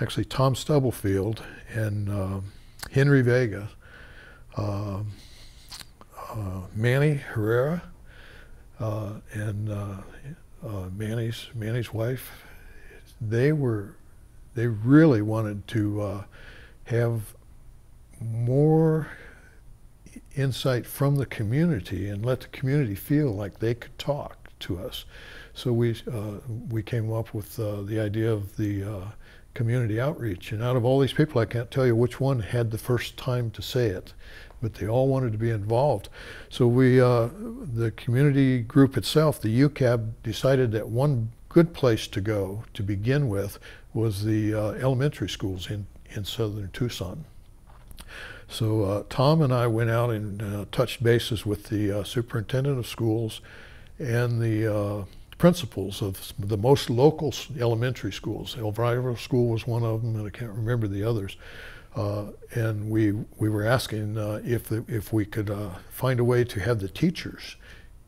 actually Tom Stubblefield and uh, Henry Vega, uh, uh, Manny Herrera, uh, and uh, uh, Manny's Manny's wife. They were they really wanted to have more insight from the community and let the community feel like they could talk to us. So we uh, we came up with uh, the idea of the uh, community outreach. And out of all these people, I can't tell you which one had the first time to say it, but they all wanted to be involved. So we, uh, the community group itself, the UCAB, decided that one good place to go to begin with was the uh, elementary schools in, in southern Tucson. So uh, Tom and I went out and uh, touched bases with the uh, superintendent of schools and the uh, principals of the most local elementary schools. Elvira School was one of them, and I can't remember the others. Uh, and we we were asking uh, if the, if we could find a way to have the teachers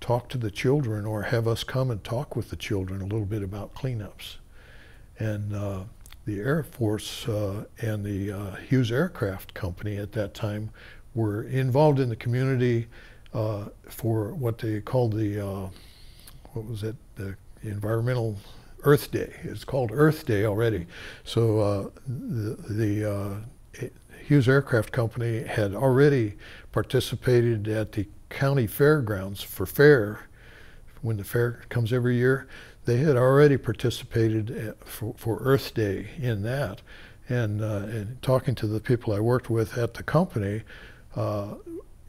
talk to the children or have us come and talk with the children a little bit about cleanups. And the Air Force uh, and the uh, Hughes Aircraft Company at that time were involved in the community uh, for what they called the, uh, what was it, the environmental Earth Day. It's called Earth Day already. So uh, the, the uh, Hughes Aircraft Company had already participated at the county fairgrounds for fair when the fair comes every year they had already participated uh, for, for Earth Day in that. And, uh, and, talking to the people I worked with at the company uh,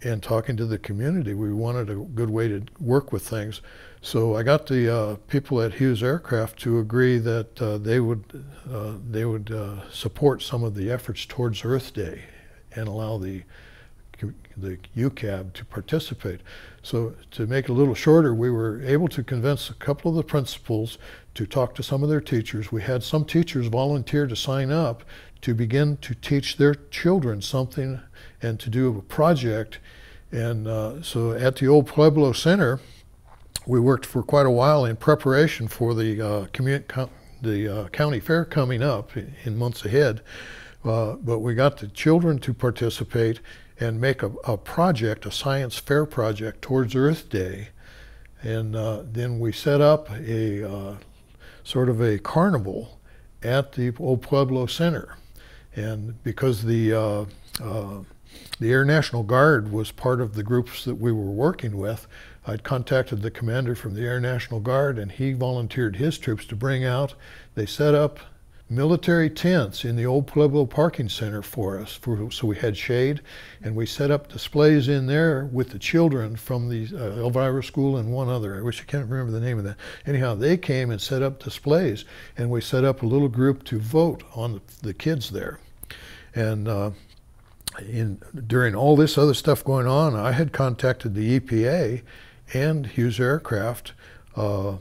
and talking to the community, we wanted a good way to work with things. So I got the uh, people at Hughes Aircraft to agree that uh, they would, uh, they would support some of the efforts towards Earth Day and allow the the UCAB to participate. So to make it a little shorter, we were able to convince a couple of the principals to talk to some of their teachers. We had some teachers volunteer to sign up to begin to teach their children something and to do a project. And uh, so at the old Pueblo Center, we worked for quite a while in preparation for the, uh, the uh, county fair coming up in months ahead. Uh, but we got the children to participate and make a, a project, a science fair project towards Earth Day. And uh, then we set up a uh, sort of a carnival at the Old Pueblo Center. And because the, uh, uh, the Air National Guard was part of the groups that we were working with, I'd contacted the commander from the Air National Guard and he volunteered his troops to bring out. They set up military tents in the old Pueblo parking center for us, for, so we had shade, and we set up displays in there with the children from the uh, Elvira School and one other. I wish I can't remember the name of that. Anyhow, they came and set up displays, and we set up a little group to vote on the, the kids there. And uh, in, during all this other stuff going on, I had contacted the EPA and Hughes Aircraft uh,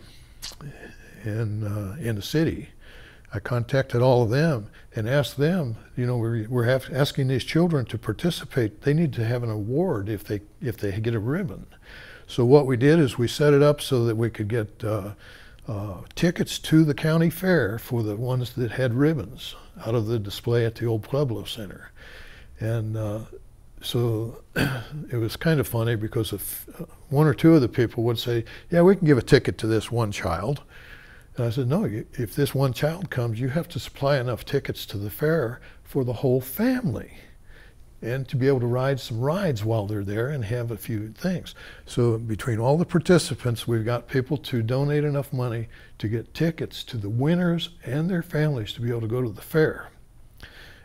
in, uh, in the city I contacted all of them and asked them, you know, we're, we're asking these children to participate. They need to have an award if they, if they get a ribbon. So what we did is we set it up so that we could get uh, tickets to the county fair for the ones that had ribbons out of the display at the old Pueblo Center. And uh, so it was kind of funny because if uh, one or two of the people would say, yeah, we can give a ticket to this one child. And I said, no, if this one child comes, you have to supply enough tickets to the fair for the whole family and to be able to ride some rides while they're there and have a few things. So between all the participants, we've got people to donate enough money to get tickets to the winners and their families to be able to go to the fair.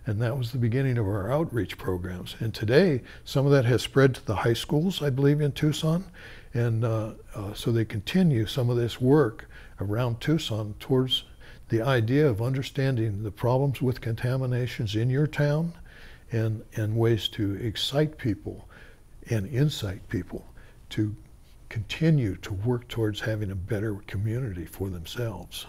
And that was the beginning of our outreach programs. And today, some of that has spread to the high schools, I believe, in Tucson. And uh, uh, so they continue some of this work around Tucson towards the idea of understanding the problems with contaminations in your town and, and ways to excite people and incite people to continue to work towards having a better community for themselves.